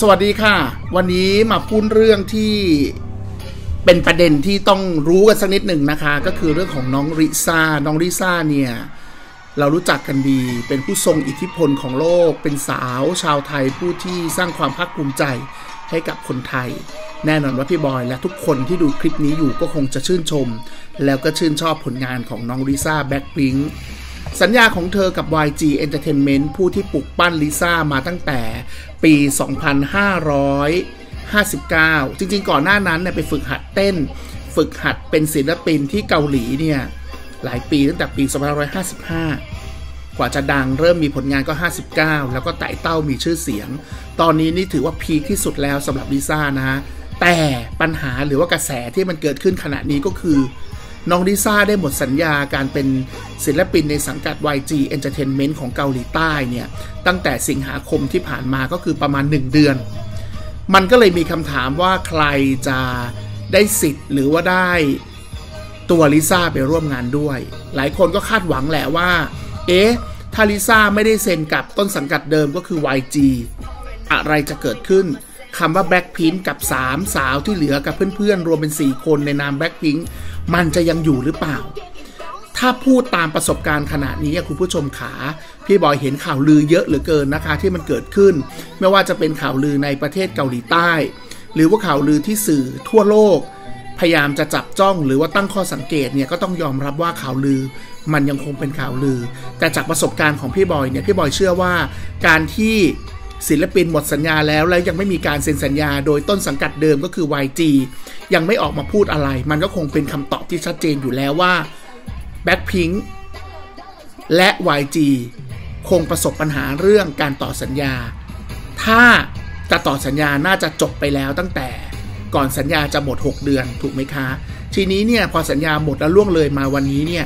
สวัสดีค่ะ วันนี้มาพูดเรื่องที่เป็นประเด็นที่ต้องรู้กันสักนิดหนึ่งนะคะ ก็คือเรื่องของน้องริซ่า น้องริซ่าเนี่ย เรารู้จักกันดี เป็นผู้ทรงอิทธิพลของโลก เป็นสาวชาวไทยผู้ที่สร้างความภาคภูมิใจให้กับคนไทย แน่นอนว่าพี่บอยและทุกคนที่ดูคลิปนี้อยู่ก็คงจะชื่นชม แล้วก็ชื่นชอบผลงานของน้องลิซ่าแบ็คพิง สัญญาของเธอกับ YG Entertainment ผู้ที่ปลุกปั้นลิซ่ามาตั้งแต่ปี 2559 จริงๆ ก่อนหน้านั้นเนี่ยไปฝึกหัดเต้น ฝึกหัดเป็นศิลปินที่เกาหลีเนี่ย หลายปีตั้งแต่ปี 2555 กว่าจะดังเริ่มมีผลงานก็ 59 แล้วก็ไต่เต้ามีชื่อเสียง ตอนนี้นี่ถือว่าพีคที่สุดแล้วสำหรับลิซ่านะฮะแต่ปัญหาหรือว่ากระแสที่มันเกิดขึ้นขณะนี้ก็คือ น้องลิซ่าได้หมดสัญญาการเป็นศิลปินในสังกัด YG Entertainment ของเกาหลีใต้เนี่ยตั้งแต่สิงหาคมที่ผ่านมาก็คือประมาณ 1 เดือน มันก็เลยมีคำถามว่าใครจะได้สิทธิ์หรือว่าได้ตัวลิซ่าไปร่วมงานด้วย หลายคนก็คาดหวังแหละว่า เอ๊ะ ถ้าลิซ่าไม่ได้เซ็นกับต้นสังกัดเดิมก็คือ YG อะไรจะเกิดขึ้นคำว่า Blackpink กับ 3 สาวที่เหลือกับเพื่อนๆ รวมเป็น 4 คนในนาม Blackpink มันจะยังอยู่หรือเปล่า ถ้าพูดตามประสบการณ์ขณะนี้คุณผู้ชมขาพี่บอยเห็นข่าวลือเยอะเหลือเกินนะคะ ที่มันเกิดขึ้น ไม่ว่าจะเป็นข่าวลือในประเทศเกาหลีใต้ หรือว่าข่าวลือที่สื่อทั่วโลก พยายามจะจับจ้องหรือว่าตั้งข้อสังเกตเนี่ยก็ต้องยอมรับว่าข่าวลือ มันยังคงเป็นข่าวลือ แต่จากประสบการณ์ของพี่บอยเนี่ยพี่บอยเชื่อว่าการที่ ศิลปินหมดสัญญาแล้วแล้วยังไม่มีการเซ็นสัญญา โดยต้นสังกัดเดิมก็คือ YG ยังไม่ออกมาพูดอะไร มันก็คงเป็นคำตอบที่ชัดเจนอยู่แล้วว่า Blackpink และ YG คงประสบปัญหาเรื่องการต่อสัญญา ถ้าจะต่อสัญญาน่าจะจบไปแล้วตั้งแต่ก่อนสัญญาจะหมด 6 เดือนถูกไหมคะ ทีนี้เนี่ยพอสัญญาหมดแล้วล่วงเลยมาวันนี้เนี่ย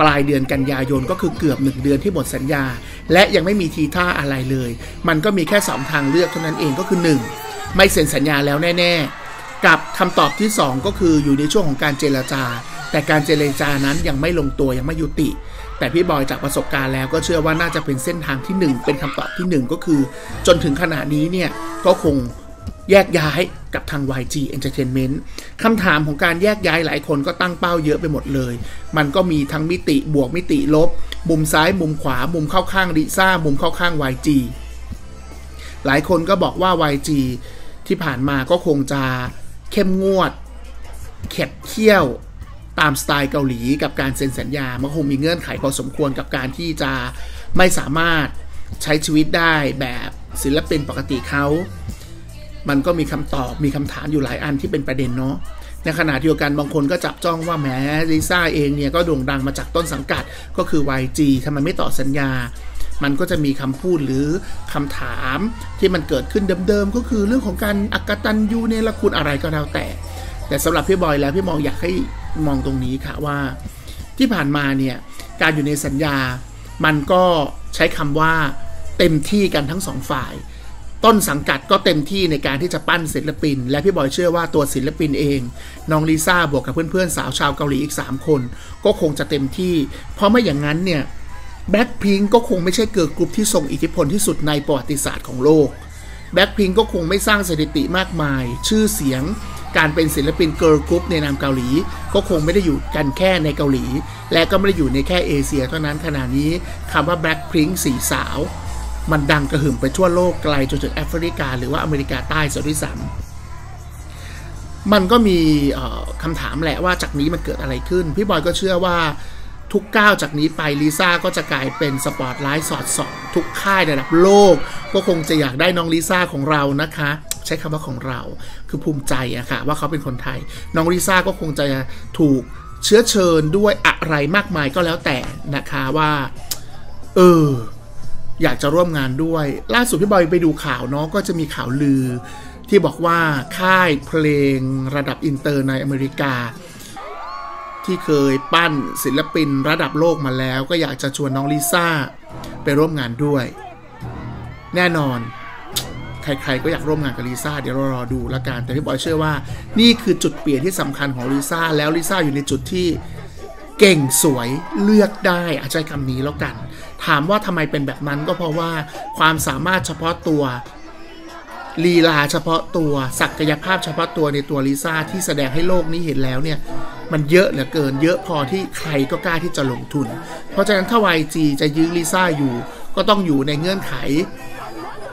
ปลายเดือนกันยายนก็คือเกือบ 1 เดือนที่หมดสัญญา และยังไม่มีทีท่าอะไรเลย มันก็มีแค่ 2 ทางเลือกเท่านั้นเองก็คือ 1 ไม่เซ็นสัญญาแล้วแน่ ๆ กับคำตอบที่ 2 ก็คืออยู่ในช่วงของการเจรจา แต่การเจรจานั้นยังไม่ลงตัวยังไม่ยุติ แต่พี่บอยจากประสบการณ์แล้วก็เชื่อว่าน่าจะเป็นเส้นทางที่ 1 เป็นคำตอบที่ 1 ก็คือ จนถึงขณะนี้เนี่ยก็คง แยกย้ายกับทาง YG Entertainment คำถามของการแยกย้ายหลายคนก็ตั้งเป้าเยอะไปหมดเลย มันก็มีทั้งมิติบวกมิติลบ มุมซ้ายมุมขวา มุมเข้าข้างริซ่า มุมเข้าข้าง YG หลายคนก็บอกว่า YG ที่ผ่านมาก็คงจะเข้มงวด เข็ดเขี้ยวตามสไตล์เกาหลีกับการเซ็นสัญญา มันคงมีเงื่อนไขพอสมควรกับการที่จะไม่สามารถใช้ชีวิตได้แบบศิลปินปกติเขา มันก็มีคำตอบมีคำถามอยู่หลายอันที่เป็นประเด็นเนาะในขณะเดียวกันบางคนก็จับจ้องว่าแหมลิซ่าเองเนี่ยก็โด่งดังมาจากต้นสังกัดก็คือ YG ทำไมไม่ต่อสัญญา มันก็จะมีคำพูดหรือคำถามที่มันเกิดขึ้นเดิมๆ ก็คือเรื่องของการอักตันยูเนรคุณอะไรก็แล้วแต่ แต่สำหรับพี่บอยแล้วพี่มองอยากให้มองตรงนี้ค่ะว่า ที่ผ่านมาเนี่ยการอยู่ในสัญญา มันก็ใช้คำว่าเต็มที่กันทั้งสองฝ่าย ต้นสังกัดก็เต็มที่ในการที่จะปั้นศิลปิน และพี่บอยเชื่อว่าตัวศิลปินเอง น้องลิซ่าบวกกับเพื่อนๆ สาวชาวเกาหลีอีก 3 คน ก็คงจะเต็มที่ เพราะไม่อย่างนั้นเนี่ยแบ็คพิงก็คงไม่ใช่เกิร์ลกรุ๊ปที่ทรงอิทธิพลที่สุดในประวัติศาสตร์ของโลกแบ็คพิงก็คงไม่สร้างสถิติมากมาย ชื่อเสียง การเป็นศิลปินเกิร์ลกรุ๊ปในนามเกาหลี ก็คงไม่ได้อยู่กันแค่ในเกาหลี และก็ไม่ได้อยู่ในแค่เอเชียเท่านั้นขณะนี้คำว่าแบ็คพิงสี่สาว มันดังกระหึ่มไปทั่วโลกไกลจนถึงแอฟริกา หรือว่าอเมริกาใต้ซะด้วยซ้ำมันก็มีคำถามแหละว่าจากนี้มันเกิดอะไรขึ้น พี่บอยก็เชื่อว่าทุกก้าวจากนี้ไปลิซ่าก็จะกลายเป็นสปอตไลท์สอดส่องทุกค่ายระดับโลก ก็คงจะอยากได้น้องลิซ่าของเรานะคะ ใช้คำว่าของเราคือภูมิใจอะค่ะว่าเขาเป็นคนไทย น้องลิซ่าก็คงจะถูกเชื้อเชิญด้วยอะไรมากมายก็แล้วแต่นะคะว่า เออ อยากจะร่วมงานด้วย ล่าสุดพี่บอยไปดูข่าวเนาะก็จะมีข่าวลือ ที่บอกว่าค่ายเพลงระดับอินเตอร์ในอเมริกา ที่เคยปั้นศิลปินระดับโลกมาแล้ว ก็อยากจะชวนน้องลิซ่าไปร่วมงานด้วย แน่นอนใครๆก็อยากร่วมงานกับลิซ่าเดี๋ยวเรารอดูละกันแต่พี่บอยเชื่อว่า นี่คือจุดเปลี่ยนที่สำคัญของลิซ่าแล้วลิซ่าอยู่ในจุดที่เก่งสวยเลือกได้อาจใช้คำนี้แล้วกัน ถามว่าทำไมเป็นแบบนั้นก็เพราะว่าความสามารถเฉพาะตัวลีลาเฉพาะตัวศักยภาพเฉพาะตัวในตัวลิซ่าที่แสดงให้โลกนี้เห็นแล้วเนี่ย มันเยอะเหลือเกิน เยอะพอที่ใครก็กล้าที่จะลงทุน เพราะฉะนั้นถ้า YG จะยื้อลิซ่าอยู่ ก็ต้องอยู่ในเงื่อนไข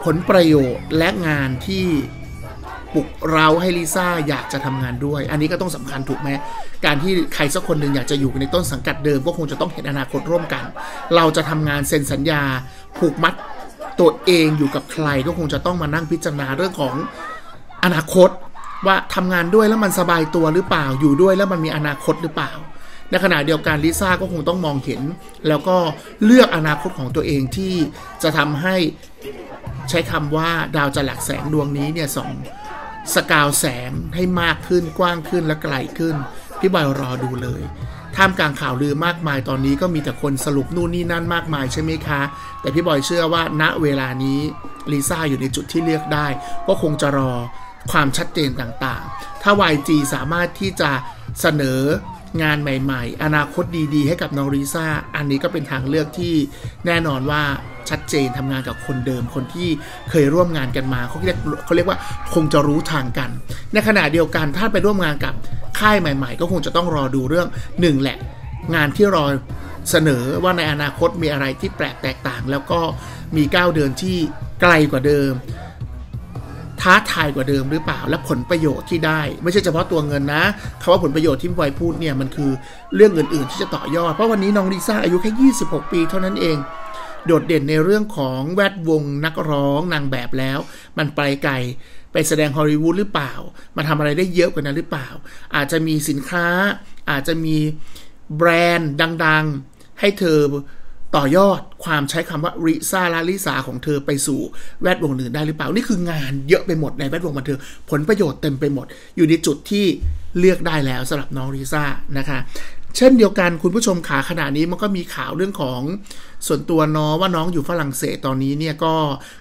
ผลประโยชน์และงานที่ ลุกเราให้ลิซ่าอยากจะทำงานด้วย อันนี้ก็ต้องสำคัญถูกไหมการที่ใครสักคนหนึ่งอยากจะอยู่ในต้นสังกัดเดิมก็คงจะต้องเห็นอนาคตร่วมกัน เราจะทำงานเซ็นสัญญา ผูกมัดตัวเองอยู่กับใครก็คงจะต้องมานั่งพิจารณาเรื่องของอนาคตว่าทำงานด้วยแล้วมันสบายตัวหรือเปล่าอยู่ด้วยแล้วมันมีอนาคตหรือเปล่าในขณะเดียวกันลิซ่าก็คงต้องมองเห็น แล้วก็เลือกอนาคตของตัวเองที่จะทำให้ใช้คำว่าดาวจะหลักแสงดวงนี้เนี่ยส่อง สกาวแสงให้มากขึ้นกว้างขึ้นและไกลขึ้น พี่บอยรอดูเลยท่ามกลางข่าวลือมากมายตอนนี้ก็มีแต่คนสรุปนู่นนี่นั่นมากมายใช่ไหมคะ แต่พี่บอยเชื่อว่าณเวลานี้ลิซ่าอยู่ในจุดที่เลือกได้ ก็คงจะรอความชัดเจนต่างๆ ถ้า YG สามารถที่จะเสนอ งานใหม่ ๆ อนาคตดีๆ ให้กับน้องลิซ่า อันนี้ก็เป็นทางเลือกที่แน่นอนว่าชัดเจนทำงานกับคนเดิมคนที่เคยร่วมงานกันมาเขาเรียกเขาเรียกว่าคงจะรู้ทางกัน ในขณะเดียวกันถ้าไปร่วมงานกับค่ายใหม่ ๆ ก็คงจะต้องรอดูเรื่องหนึ่งแหละ งานที่รอเสนอว่าในอนาคตมีอะไรที่แปลกแตกต่าง แล้วก็มีก้าวเดินที่ไกลกว่าเดิม ท้าทายกว่าเดิมหรือเปล่า และผลประโยชน์ที่ได้ ไม่ใช่เฉพาะตัวเงินนะคาว่าผลประโยชน์ที่บอยพูดเนี่ยมันคือเรื่องอื่นๆที่จะต่อยอด เพราะวันนี้น้องลิซ่าอายุแค่26 ปีเท่านั้นเอง โดดเด่นในเรื่องของแวดวงนักร้องนางแบบแล้ว มันไปไกลไปแสดงฮอลลีวูดหรือเปล่า มาทำอะไรได้เยอะกว่านั้นหรือเปล่า อาจจะมีสินค้า อาจจะมีแบรนด์ดัง ๆ ให้เธอ ต่อยอดความใช้คำว่าริซาลาลิสาของเธอไปสู่แวดวงอื่นได้หรือเปล่า นี่คืองานเยอะไปหมดในแวดวงบันเทิงผลประโยชน์เต็มไปหมด อยู่ในจุดที่เลือกได้แล้วสำหรับน้องริซ่านะคะเช่นเดียวกันคุณผู้ชมขาขณะนี้มันก็มีข่าวเรื่องของส่วนตัวน้องว่าน้องอยู่ฝรั่งเศสตอนนี้เนี่ยก็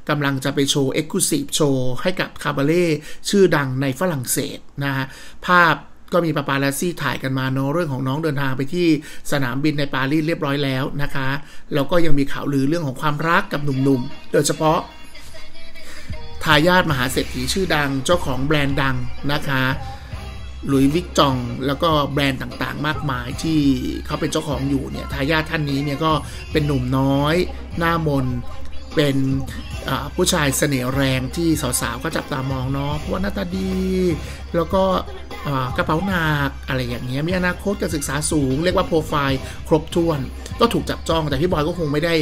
กำลังจะไปโชว์ exclusive show ให้กับคาบาเรต์ชื่อดังในฝรั่งเศสนะฮะภาพ ก็มีปาปารัสซี่ถ่ายกันมาเนาะเรื่องของน้องเดินทางไปที่สนามบินในปารีสเรียบร้อยแล้วนะคะแล้วก็ยังมีข่าวลือเรื่องของความรักกับหนุ่มๆ โดยเฉพาะทายาทมหาเศรษฐีชื่อดังเจ้าของแบรนด์ดังนะคะหลุยวิกจองแล้วก็แบรนด์ต่างๆ มากมายที่เขาเป็นเจ้าของอยู่เนี่ยทายาทท่านนี้เนี่ยก็เป็นหนุ่มน้อยหน้ามนเป็นผู้ชายเสน่ห์แรงที่สาวๆก็จับตามองเนาะเพราะว่าหน้าตาดี แล้วก็ กระเป๋าหนักอะไรอย่างเงี้ยมีอนาคตการศึกษาสูง เรียกว่าโปรไฟล์ครบถ้วน ก็ถูกจับจ้อง แต่พี่บอยก็คงไม่ได้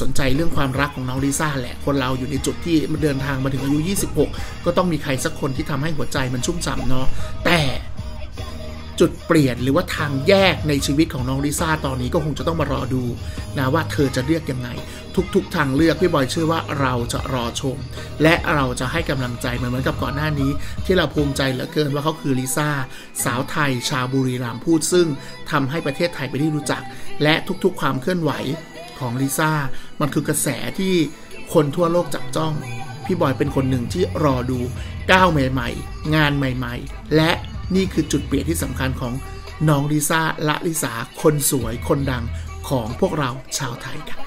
สนใจเรื่องความรักของน้องลิซ่าแหละ คนเราอยู่ในจุดที่มันเดินทางมาถึงอายุ 26 ก็ต้องมีใครสักคนที่ทำให้หัวใจมันชุ่มฉ่ำเนาะแต่ จุดเปลี่ยนหรือว่าทางแยกในชีวิตของน้องลิซ่าตอนนี้ก็คงจะต้องมารอดูนะว่าเธอจะเลือกยังไง ทุกๆ ทางเลือกพี่บอยเชื่อว่าเราจะรอชม และเราจะให้กำลังใจเหมือนกับก่อนหน้านี้ ที่เราภูมิใจเหลือเกินว่าเขาคือลิซ่าสาวไทย ชาวบุรีรัมย์พูดซึ่งทำให้ประเทศไทยไปได้รู้จัก และทุกๆ ความเคลื่อนไหวของลิซ่ามันคือกระแสที่คนทั่วโลกจับจ้อง พี่บอยเป็นคนหนึ่งที่รอดูก้าวใหม่ ๆ งานใหม่ ๆ และ นี่คือจุดเปลี่ยนที่สำคัญของน้องลิซ่าละลิสาคนสวยคนดังของพวกเราชาวไทยครับ